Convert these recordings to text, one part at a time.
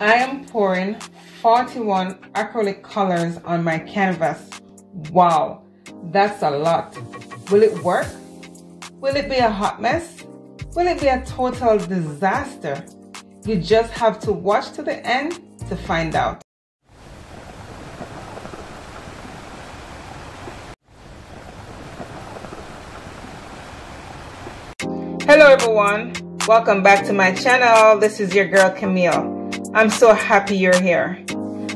I am pouring 41 acrylic colors on my canvas. Wow, that's a lot. Will it work? Will it be a hot mess? Will it be a total disaster? You just have to watch to the end to find out. Hello everyone, welcome back to my channel. This is your girl Camile. I'm so happy you're here.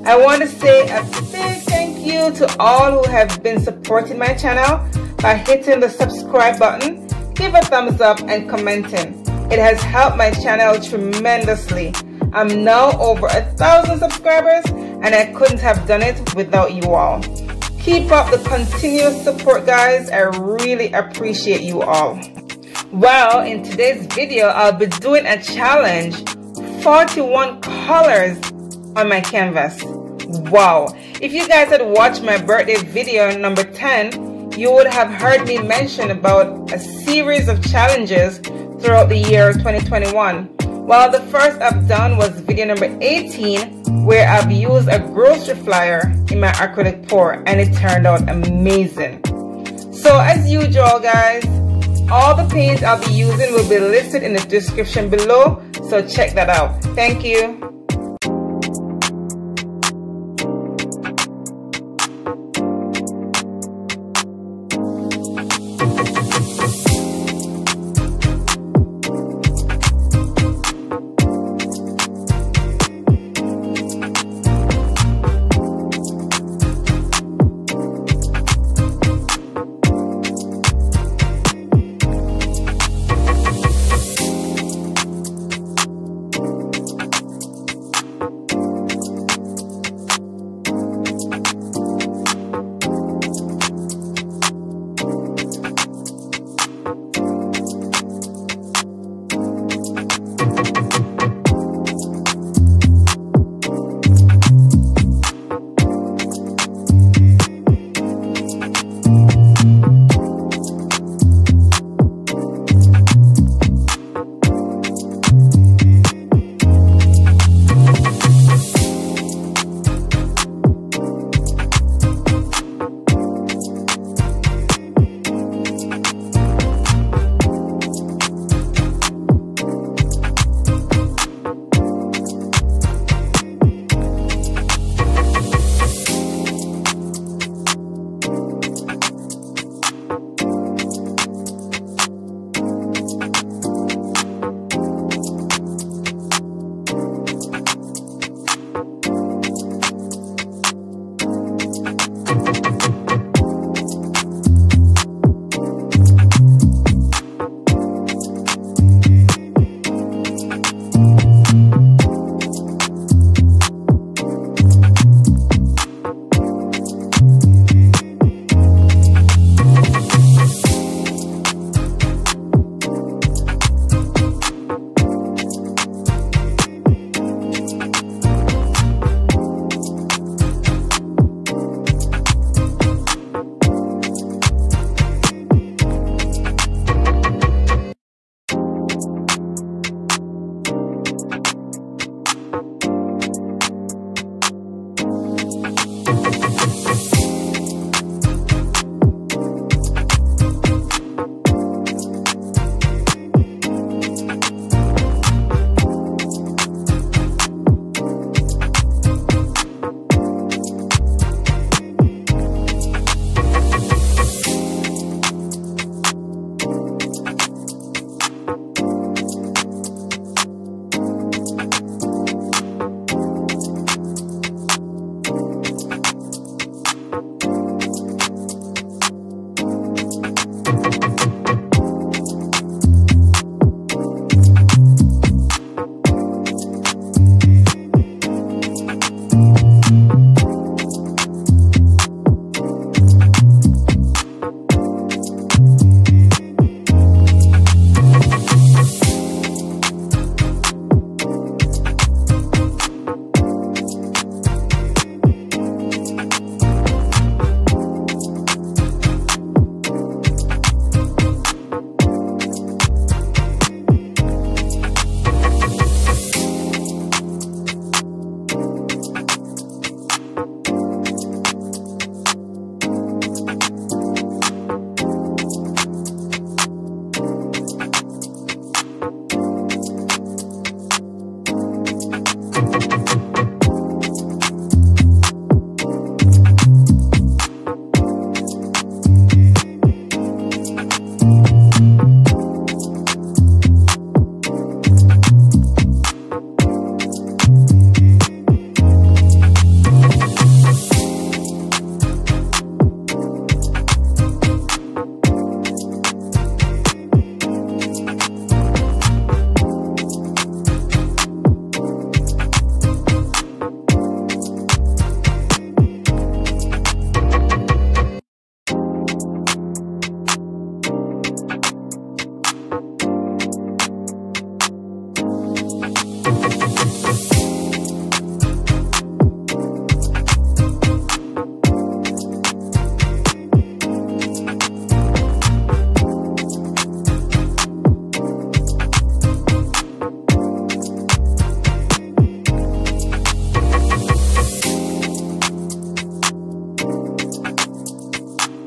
I want to say a big thank you to all who have been supporting my channel by hitting the subscribe button, give a thumbs up and commenting. It has helped my channel tremendously. I'm now over a thousand subscribers and I couldn't have done it without you all. Keep up the continuous support guys. I really appreciate you all. Well, in today's video, I'll be doing a challenge 41 colors on my canvas. Wow. If you guys had watched my birthday video number 10, you would have heard me mention about a series of challenges throughout the year 2021. Well, the first I've done was video number 18, where I've used a grocery flyer in my acrylic pour and it turned out amazing. So as usual, guys, all the paints I'll be using will be listed in the description below, so check that out. Thank you. Bye.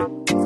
Bye.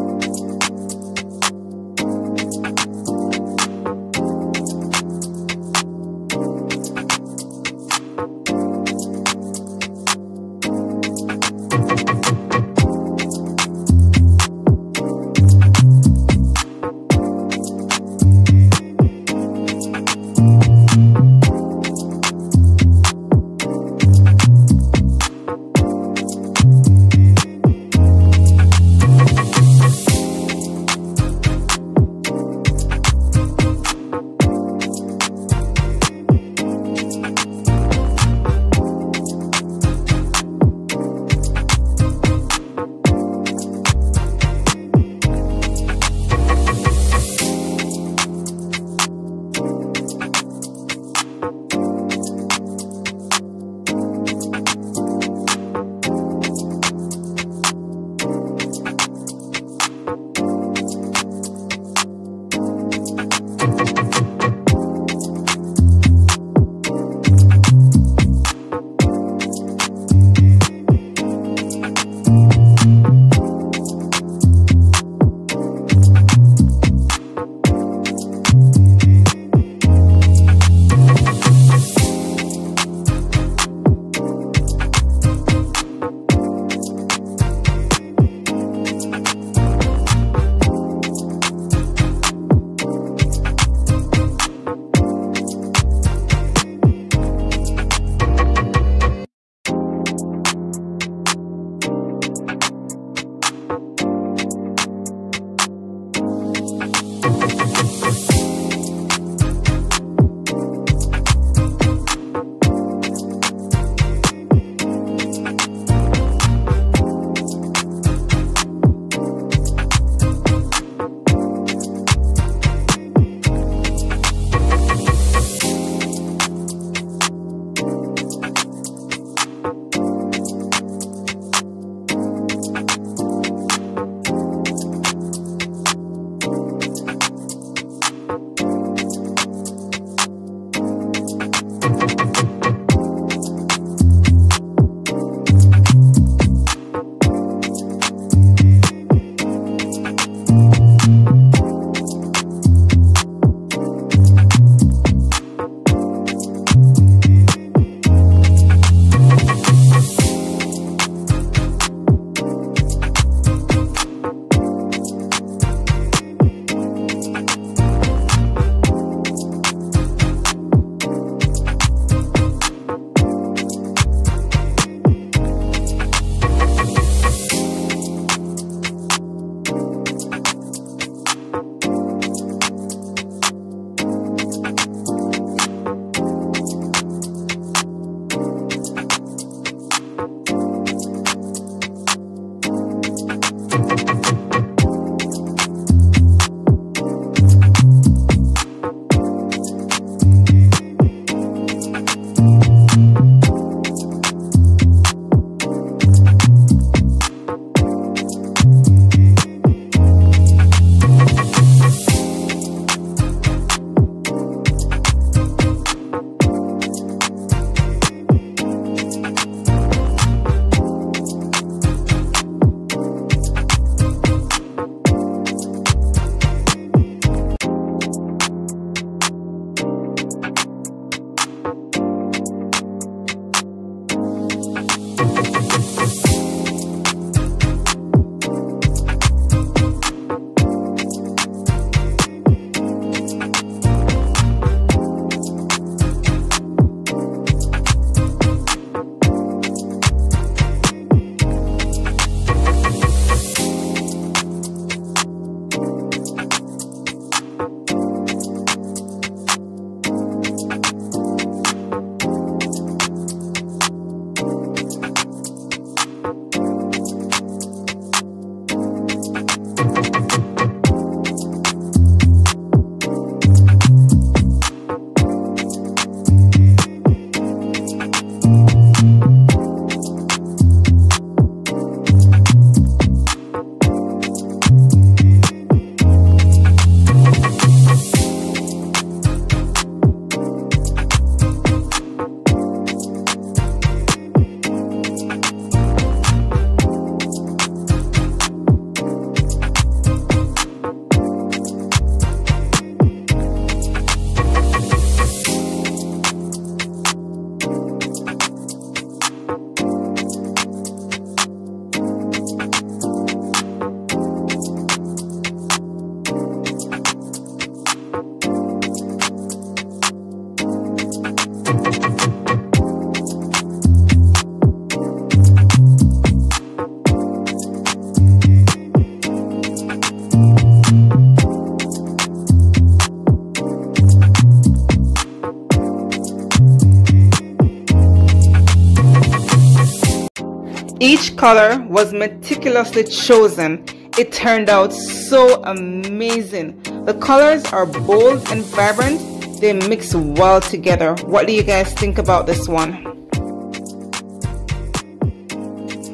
Each color was meticulously chosen. It turned out so amazing. The colors are bold and vibrant. They mix well together. What do you guys think about this one?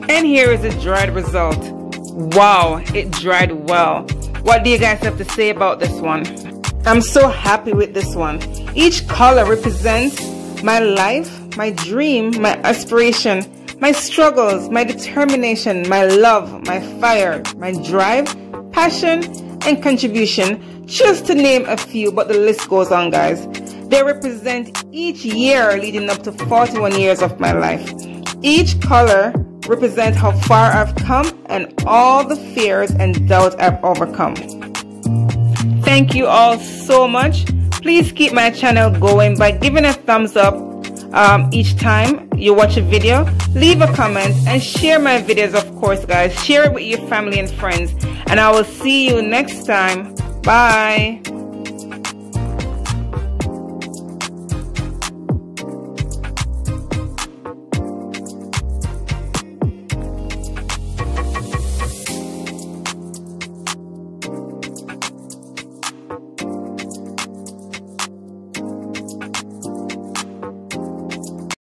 And here is the dried result. Wow, it dried well. What do you guys have to say about this one? I'm so happy with this one. Each color represents my life, my dream, my aspiration, my struggles, my determination, my love, my fire, my drive, passion, and contribution, just to name a few, but the list goes on, guys. They represent each year leading up to 41 years of my life. Each color represents how far I've come and all the fears and doubts I've overcome. Thank you all so much. Please keep my channel going by giving a thumbs up um, each time you watch a video leave a comment and share my videos of course guys. Share it with your family and friends. And i will see you next time. Bye